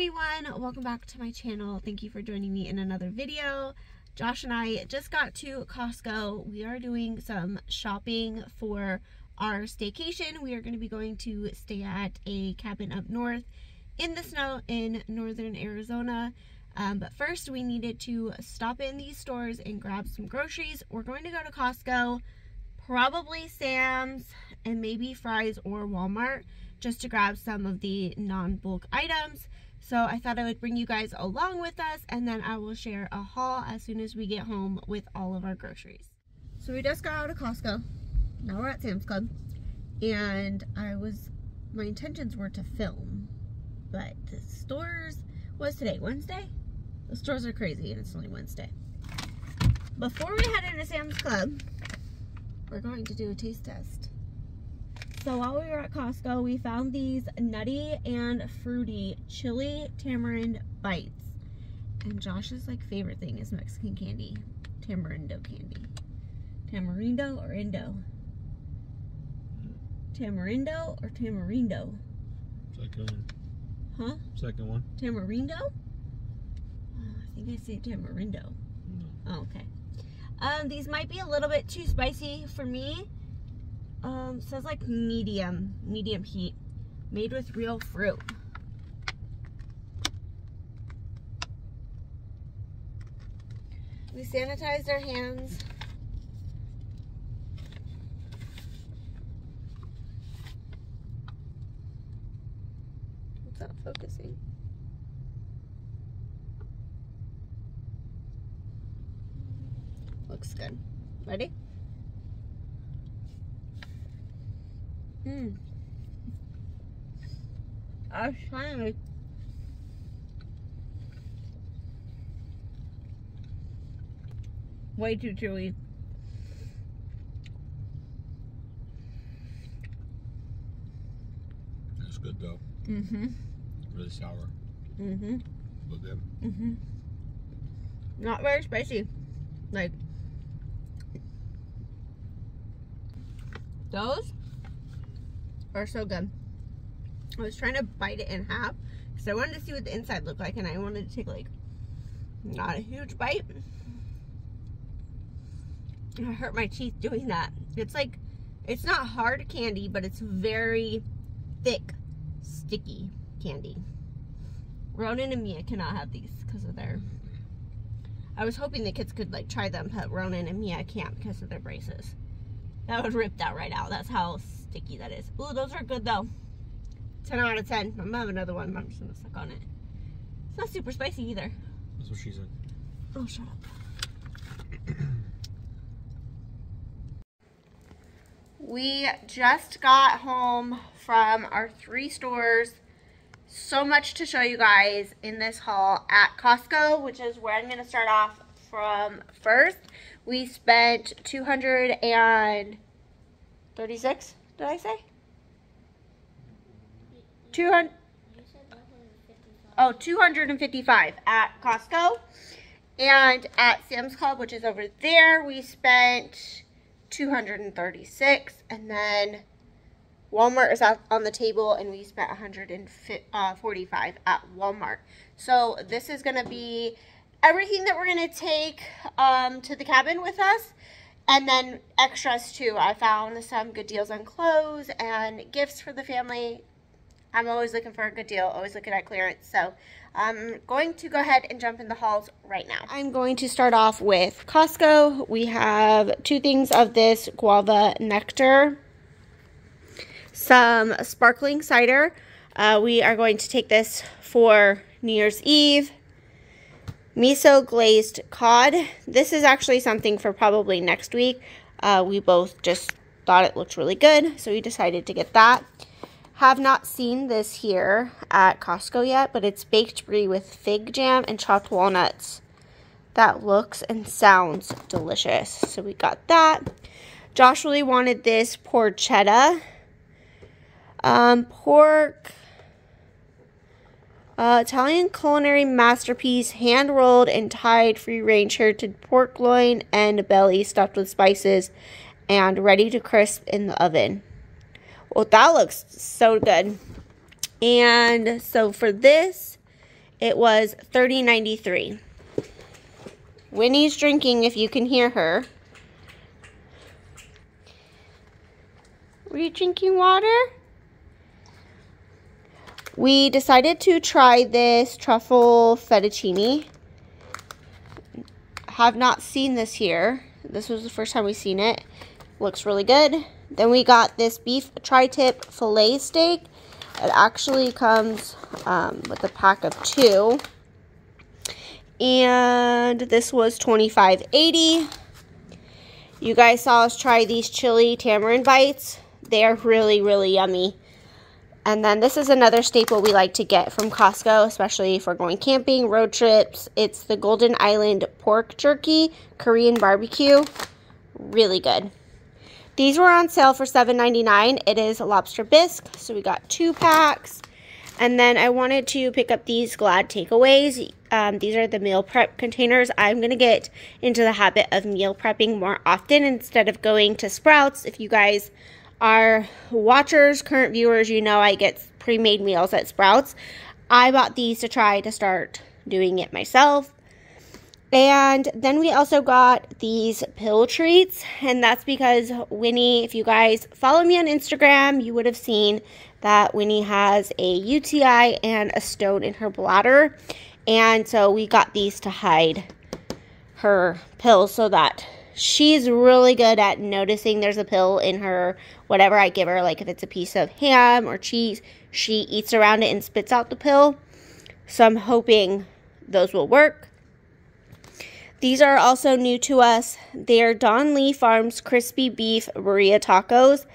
everyone, welcome back to my channel. Thank you for joining me in another video. Josh and I just got to Costco. We are doing some shopping for our staycation. We are going to be going to stay at a cabin up north in the snow in northern Arizona. Um, but first we needed to stop in these stores and grab some groceries. We're going to go to Costco, probably Sam's, and maybe Fry's or Walmart just to grab some of the non-bulk items. So I thought I would bring you guys along with us and then I will share a haul as soon as we get home with all of our groceries. So we just got out of Costco. Now we're at Sam's Club. And I was, my intentions were to film. But the stores, was today? Wednesday? The stores are crazy and it's only Wednesday. Before we head into Sam's Club, we're going to do a taste test. So while we were at Costco, we found these nutty and fruity chili tamarind bites. And Josh's like favorite thing is Mexican candy, tamarindo candy. Tamarindo or Indo? Tamarindo or tamarindo? Second one. Huh? Second one. Tamarindo? Oh, I think I say tamarindo. No. Oh, okay. Um, these might be a little bit too spicy for me. Um, says like medium, medium heat, made with real fruit. We sanitized our hands. It's not focusing. Looks good. Ready? Mmm. I was trying to way too chewy. That's good though. Mm-hmm. Really sour. Mm-hmm. But good. Mm-hmm. Not very spicy. Like those are so good. I was trying to bite it in half because I wanted to see what the inside looked like and I wanted to take like not a huge bite. And I hurt my teeth doing that. It's like, it's not hard candy, but it's very thick, sticky candy. Ronan and Mia cannot have these because of their, I was hoping the kids could like try them, but Ronan and Mia can't because of their braces. That would rip that right out. That's how sticky that is. Ooh, those are good though. 10 out of 10. I'm gonna have another one, but I'm just gonna suck on it. It's not super spicy either. That's what she said. Oh, shut up. We just got home from our three stores. So much to show you guys in this haul at Costco, which is where I'm going to start off from first. We spent 236, did I say? 200 Oh, 255 at Costco. And at Sam's Club, which is over there, we spent 236. And then Walmart is on the table and we spent 145 at Walmart. So this is going to be everything that we're going to take um, to the cabin with us. And then extras too. I found some good deals on clothes and gifts for the family. I'm always looking for a good deal, always looking at clearance. So I'm going to go ahead and jump in the hauls right now. I'm going to start off with Costco. We have two things of this guava nectar, some sparkling cider. Uh, we are going to take this for New Year's Eve. Miso glazed cod. This is actually something for probably next week. Uh, we both just thought it looked really good, so we decided to get that. Have not seen this here at Costco yet, but it's baked brie with fig jam and chopped walnuts. That looks and sounds delicious. So we got that. Josh really wanted this porchetta. Um, pork. Uh, Italian culinary masterpiece, hand rolled and tied free range heritage pork loin and belly stuffed with spices and ready to crisp in the oven. Well, that looks so good. And so for this, it was $30.93. Winnie's drinking if you can hear her. Were you drinking water? We decided to try this truffle fettuccine. Have not seen this here. This was the first time we've seen it. Looks really good. Then we got this beef tri-tip filet steak. It actually comes um, with a pack of two. And this was $25.80. You guys saw us try these chili tamarind bites. They are really, really yummy. And then this is another staple we like to get from Costco, especially if we're going camping, road trips. It's the Golden Island Pork Jerky Korean Barbecue. Really good. These were on sale for $7.99. It is lobster bisque, so we got two packs. And then I wanted to pick up these Glad takeaways. Um, these are the meal prep containers. I'm going to get into the habit of meal prepping more often instead of going to Sprouts. If you guys are watchers, current viewers, you know I get pre-made meals at Sprouts. I bought these to try to start doing it myself. And then we also got these pill treats, and that's because Winnie, if you guys follow me on Instagram, you would have seen that Winnie has a UTI and a stone in her bladder. And so we got these to hide her pills so that she's really good at noticing there's a pill in her whatever I give her. Like if it's a piece of ham or cheese, she eats around it and spits out the pill. So I'm hoping those will work. These are also new to us. They are Don Lee Farms crispy beef burrito tacos.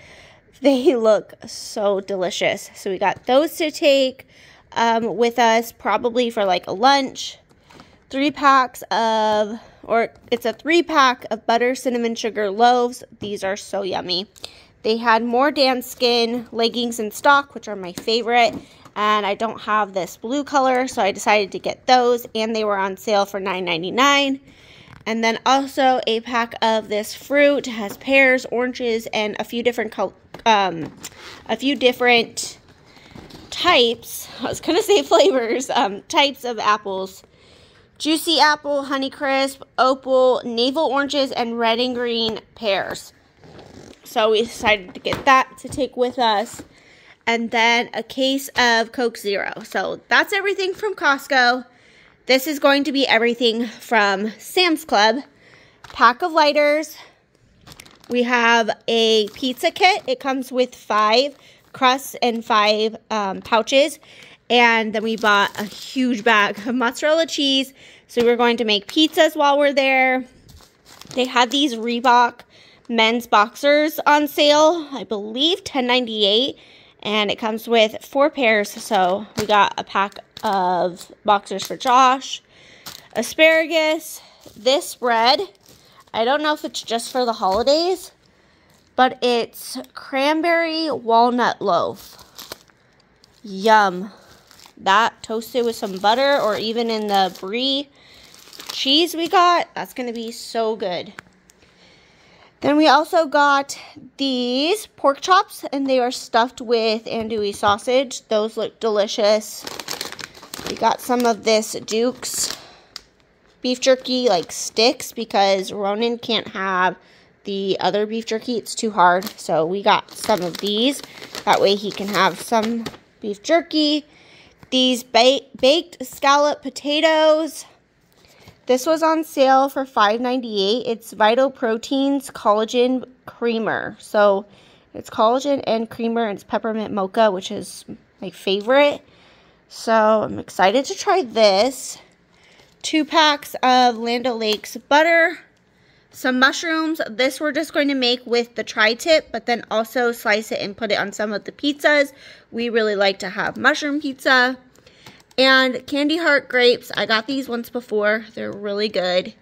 They look so delicious. So we got those to take um, with us probably for like a lunch. Three packs of, or it's a three pack of butter cinnamon sugar loaves. These are so yummy. They had more Danskin leggings in stock, which are my favorite. And I don't have this blue color, so I decided to get those. And they were on sale for $9.99. And then also a pack of this fruit it has pears, oranges, and a few different um, a few different types. I was gonna say flavors. Um, types of apples: juicy apple, Honeycrisp, opal, navel oranges, and red and green pears. So we decided to get that to take with us. And then a case of Coke Zero. So that's everything from Costco. This is going to be everything from Sam's Club. Pack of lighters. We have a pizza kit. It comes with five crusts and five um, pouches. And then we bought a huge bag of mozzarella cheese. So we're going to make pizzas while we're there. They had these Reebok men's boxers on sale. I believe $10.98. And it comes with four pairs. So we got a pack of boxers for Josh. Asparagus. This bread. I don't know if it's just for the holidays, but it's cranberry walnut loaf. Yum. That toasted with some butter or even in the brie cheese we got. That's going to be so good. Then we also got these pork chops, and they are stuffed with andouille sausage. Those look delicious. We got some of this Duke's beef jerky, like sticks, because Ronan can't have the other beef jerky. It's too hard. So we got some of these. That way he can have some beef jerky. These ba baked scallop potatoes. This was on sale for $5.98. It's Vital Proteins Collagen Creamer. So it's collagen and creamer. And it's peppermint mocha, which is my favorite. So I'm excited to try this. Two packs of Land O'Lakes butter. Some mushrooms. This we're just going to make with the tri-tip, but then also slice it and put it on some of the pizzas. We really like to have mushroom pizza. And Candy Heart grapes. I got these once before. They're really good.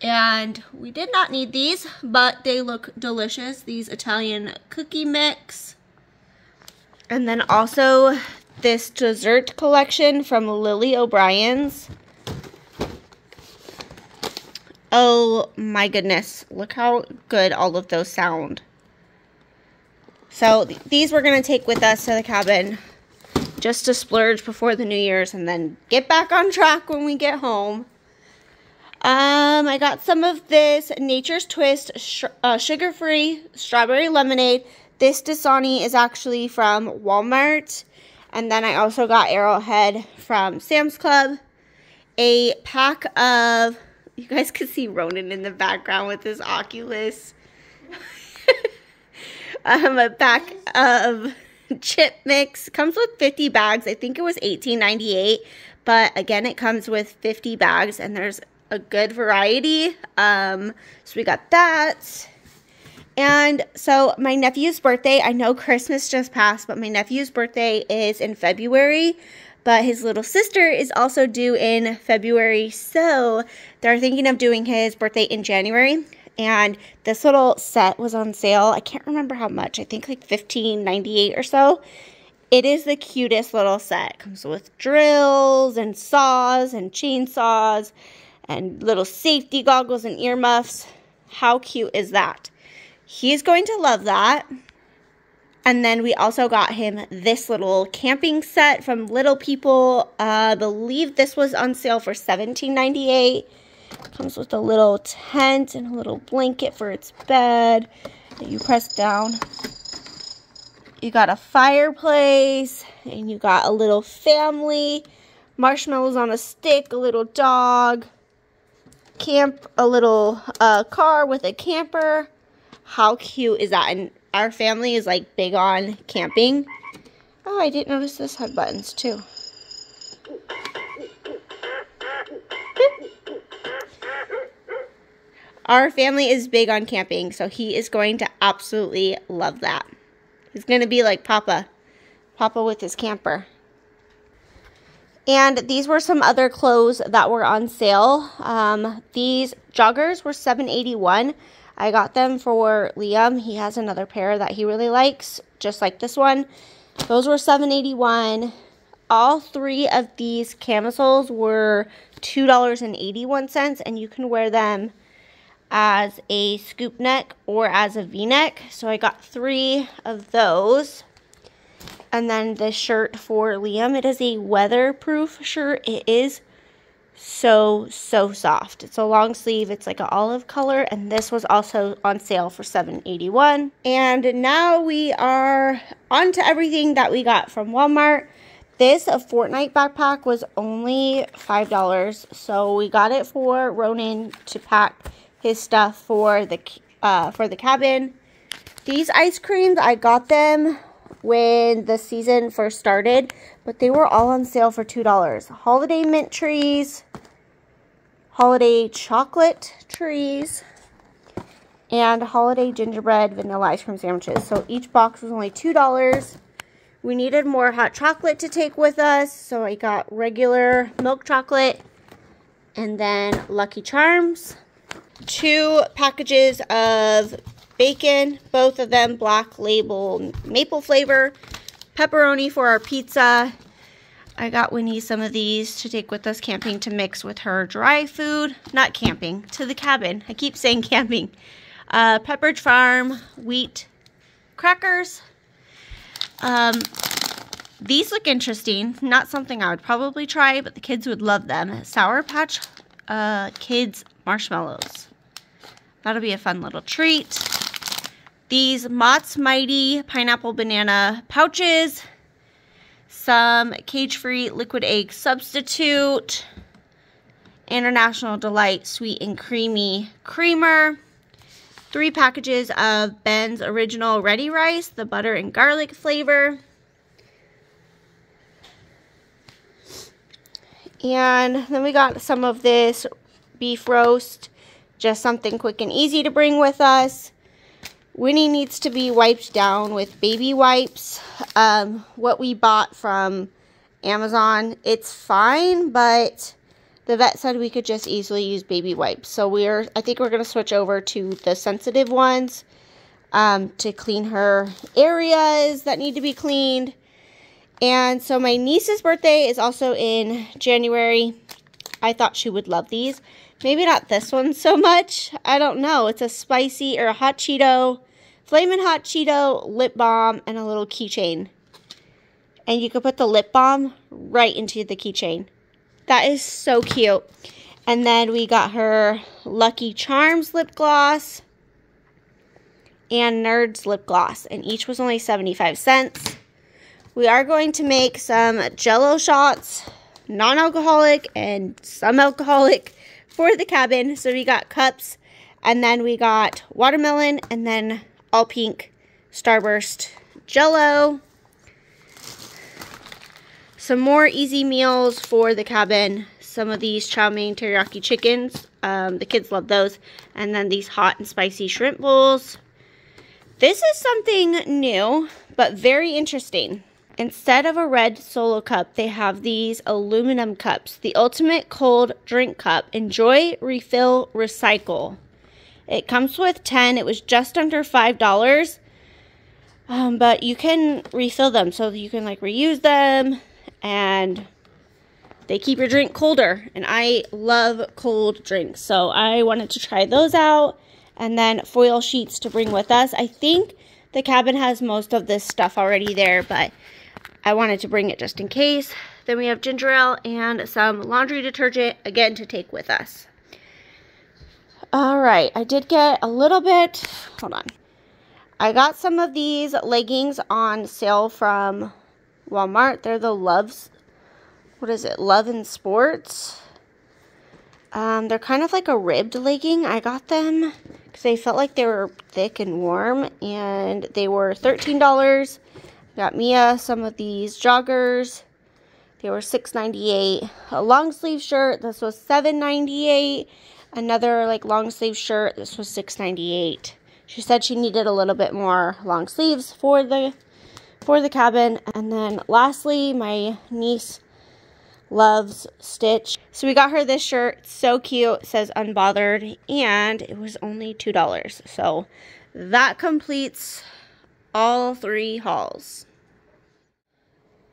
And we did not need these, but they look delicious. These Italian cookie mix. And then also this dessert collection from Lily O'Brien's. Oh my goodness. Look how good all of those sound. So th these we're going to take with us to the cabin just to splurge before the New Year's and then get back on track when we get home. Um, I got some of this Nature's Twist uh, sugar-free strawberry lemonade. This Dasani is actually from Walmart. And then I also got Arrowhead from Sam's Club. A pack of, you guys can see Ronan in the background with his Oculus. um, a pack of chip mix. Comes with 50 bags. I think it was $18.98. But again, it comes with 50 bags and there's a good variety. Um, so we got that. And so my nephew's birthday, I know Christmas just passed, but my nephew's birthday is in February. But his little sister is also due in February. So they're thinking of doing his birthday in January. And this little set was on sale. I can't remember how much. I think like $15.98 or so. It is the cutest little set. It comes with drills and saws and chainsaws and little safety goggles and earmuffs. How cute is that? He's going to love that. And then we also got him this little camping set from Little People. Uh, I believe this was on sale for $17.98. Comes with a little tent and a little blanket for its bed that you press down. You got a fireplace and you got a little family, marshmallows on a stick, a little dog, camp, a little uh, car with a camper. How cute is that? And our family is like big on camping. Oh, I didn't notice this had buttons too. Our family is big on camping, so he is going to absolutely love that. He's going to be like Papa. Papa with his camper. And these were some other clothes that were on sale. Um, these joggers were $7.81. I got them for Liam. He has another pair that he really likes, just like this one. Those were $7.81. All three of these camisoles were $2.81, and you can wear them as a scoop neck or as a v-neck. So I got three of those. And then this shirt for Liam, it is a weatherproof shirt. It is so, so soft. It's a long sleeve. It's like an olive color. And this was also on sale for $7.81. And now we are on to everything that we got from Walmart. This a Fortnite backpack was only $5. So we got it for Ronan to pack his stuff for the uh, for the cabin. These ice creams, I got them when the season first started, but they were all on sale for $2. Holiday mint trees, holiday chocolate trees, and holiday gingerbread vanilla ice cream sandwiches. So each box was only $2. We needed more hot chocolate to take with us, so I got regular milk chocolate and then Lucky Charms two packages of bacon, both of them black label maple flavor, pepperoni for our pizza. I got Winnie some of these to take with us camping to mix with her dry food. Not camping, to the cabin. I keep saying camping. Uh, Pepperidge Farm wheat crackers. Um, these look interesting. Not something I would probably try, but the kids would love them. Sour Patch uh, Kids marshmallows. That'll be a fun little treat. These Mott's Mighty Pineapple Banana pouches. Some cage-free liquid egg substitute. International Delight Sweet and Creamy Creamer. Three packages of Ben's Original Ready Rice, the butter and garlic flavor. And then we got some of this beef roast. Just something quick and easy to bring with us. Winnie needs to be wiped down with baby wipes. Um, what we bought from Amazon, it's fine, but the vet said we could just easily use baby wipes. So we're, I think we're going to switch over to the sensitive ones um, to clean her areas that need to be cleaned. And so my niece's birthday is also in January. I thought she would love these. Maybe not this one so much. I don't know. It's a spicy or a hot Cheeto, flaming hot Cheeto, lip balm, and a little keychain. and you could put the lip balm right into the keychain. That is so cute. And then we got her Lucky Charms lip gloss and Nerds lip gloss. And each was only 75 cents. We are going to make some jello shots, non-alcoholic and some alcoholic for the cabin. So we got cups and then we got watermelon and then all pink starburst jello. Some more easy meals for the cabin some of these chow mein teriyaki chickens. Um, the kids love those. And then these hot and spicy shrimp bowls. This is something new, but very interesting. Instead of a red solo cup, they have these aluminum cups. The ultimate cold drink cup. Enjoy, refill, recycle. It comes with 10. It was just under $5. Um, but you can refill them so you can like reuse them and they keep your drink colder, and I love cold drinks. So I wanted to try those out. And then foil sheets to bring with us. I think the cabin has most of this stuff already there, but I wanted to bring it just in case. Then we have ginger ale and some laundry detergent, again, to take with us. All right, I did get a little bit, hold on. I got some of these leggings on sale from Walmart. They're the Loves what is it, Love and Sports. Um, they're kind of like a ribbed legging. I got them because they felt like they were thick and warm, and they were $13. Got Mia some of these joggers. They were $6.98. A long sleeve shirt, this was $7.98. Another like long sleeve shirt, this was $6.98. She said she needed a little bit more long sleeves for the for the cabin. And then lastly, my niece loves Stitch. So we got her this shirt. so cute. It says unbothered. And it was only $2. So that completes all three hauls.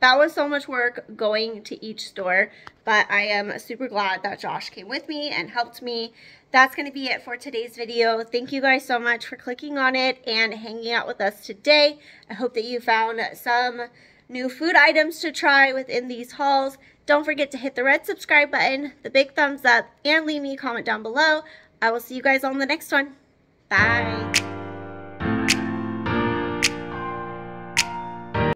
That was so much work going to each store, but I am super glad that Josh came with me and helped me. That's going to be it for today's video. Thank you guys so much for clicking on it and hanging out with us today. I hope that you found some new food items to try within these hauls. Don't forget to hit the red subscribe button, the big thumbs up, and leave me a comment down below. I will see you guys on the next one. Bye.